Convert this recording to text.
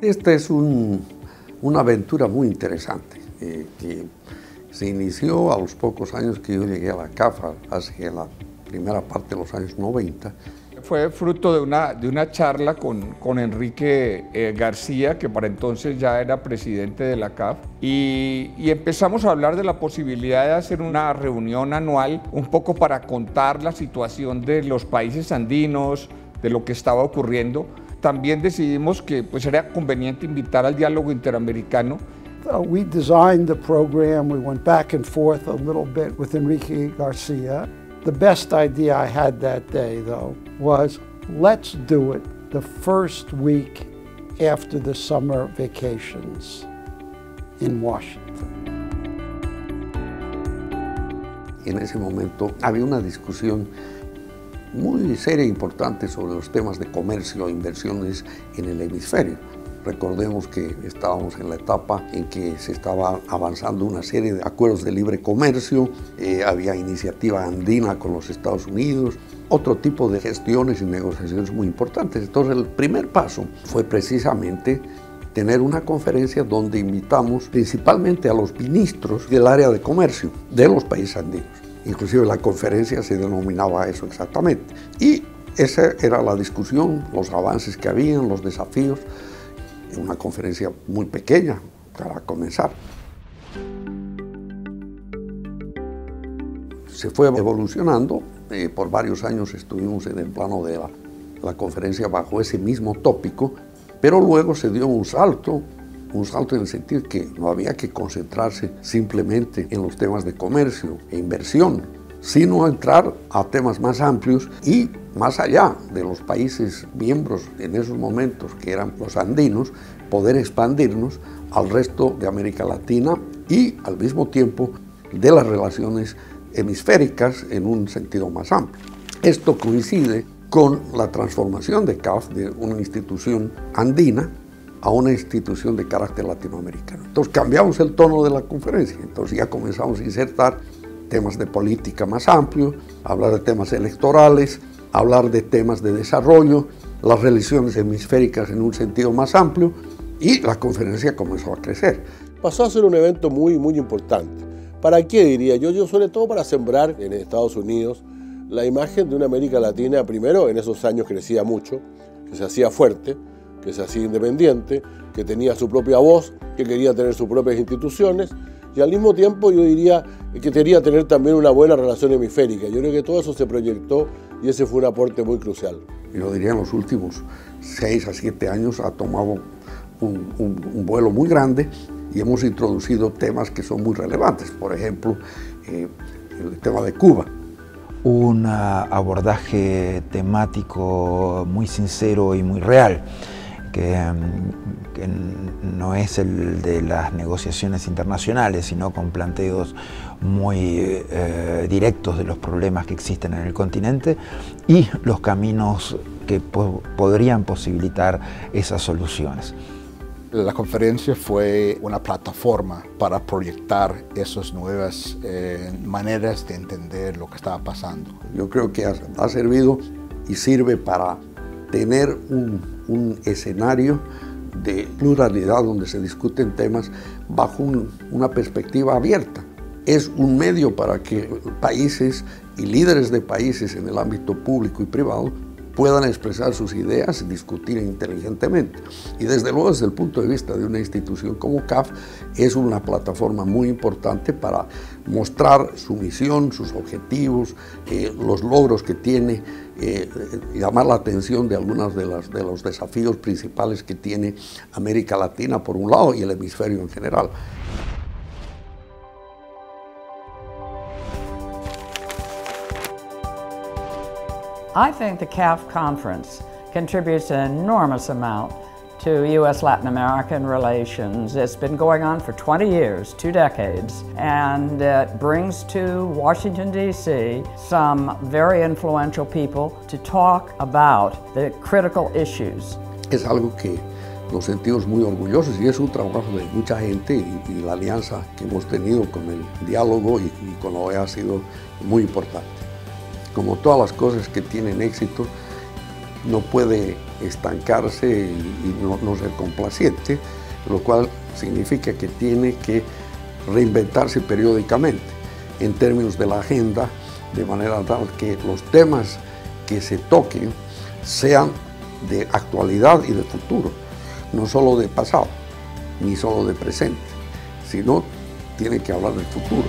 Esta es una aventura muy interesante eh, que se inició a los pocos años que yo llegué a la CAFA, hacia la primera parte de los años 90. Fue fruto de una, de una charla con, con Enrique eh, García, que para entonces ya era presidente de la CAF, y, y, empezamos a hablar de la posibilidad de hacer una reunión anual, un poco para contar la situación de los países andinos, de lo que estaba ocurriendo. También decidimos que pues, era conveniente invitar al diálogo interamericano Uh, we designed the program. We went back and forth a little bit with Enrique Garcia. The best idea I had that day, though, was let's do it the first week after the summer vacations in Washington. En ese momento había una discusión muy seria e importante sobre los temas de comercio e inversiones en el hemisferio. Recordemos que estábamos en la etapa en que se estaba avanzando una serie de acuerdos de libre comercio, eh, había iniciativa andina con los Estados Unidos, otro tipo de gestiones y negociaciones muy importantes. Entonces el primer paso fue precisamente tener una conferencia donde invitamos principalmente a los ministros del área de comercio de los países andinos. Inclusive la conferencia se denominaba eso exactamente. Y esa era la discusión, los avances que habían, los desafíos una conferencia muy pequeña para comenzar. Se fue evolucionando, eh, por varios años estuvimos en el plano de la, la conferencia bajo ese mismo tópico, pero luego se dio un salto un salto en el sentido que no había que concentrarse simplemente en los temas de comercio e inversión, sino entrar a temas más amplios y más allá de los países miembros en esos momentos, que eran los andinos, poder expandirnos al resto de América Latina y al mismo tiempo de las relaciones hemisféricas en un sentido más amplio. Esto coincide con la transformación de CAF de una institución andina a una institución de carácter latinoamericano. Entonces cambiamos el tono de la conferencia, entonces ya comenzamos a insertar temas de política más amplios, hablar de temas electorales, hablar de temas de desarrollo, las relaciones hemisféricas en un sentido más amplio y la conferencia comenzó a crecer. Pasó a ser un evento muy, muy importante. ¿Para qué diría yo? Yo sobre todo para sembrar en Estados Unidos la imagen de una América Latina, primero en esos años crecía mucho, que se hacía fuerte, que se hacía independiente, que tenía su propia voz, que quería tener sus propias instituciones y al mismo tiempo yo diría que quería tener también una buena relación hemisférica. Yo creo que todo eso se proyectó y ese fue un aporte muy crucial. Yo diría en los últimos seis a siete años ha tomado un, vuelo muy grande y hemos introducido temas que son muy relevantes. Por ejemplo, eh, el tema de Cuba. Un abordaje temático muy sincero y muy real que, no es el de las negociaciones internacionales, sino con planteos muy eh, directos de los problemas que existen en el continente y los caminos que podrían posibilitar esas soluciones. La conferencia fue una plataforma para proyectar esas nuevas eh, maneras de entender lo que estaba pasando. Yo creo que ha servido y sirve para tener un escenario de pluralidad donde se discuten temas bajo una perspectiva abierta. Es un medio para que países y líderes de países en el ámbito público y privado puedan expresar sus ideas y discutir inteligentemente. Y desde luego, desde el punto de vista de una institución como CAF, es una plataforma muy importante para mostrar su misión, sus objetivos, eh, los logros que tiene, eh, llamar la atención de algunos de, de los desafíos principales que tiene América Latina por un lado y el hemisferio en general. I think the CAF conference contributes an enormous amount to U.S. Latin American relations. It's been going on for 20 years, two decades, and it brings to Washington, D.C. some very influential people to talk about the critical issues. Es algo que nos sentimos muy orgullosos y es un trabajo de mucha gente y, y la alianza que hemos tenido con el diálogo y, y con la OEA ha sido muy importante. Como todas las cosas que tienen éxito, no puede estancarse y, no, no ser complaciente, lo cual significa que tiene que reinventarse periódicamente en términos de la agenda, de manera tal que los temas que se toquen sean de actualidad y de futuro, no solo de pasado, ni solo de presente, sino tiene que hablar del futuro.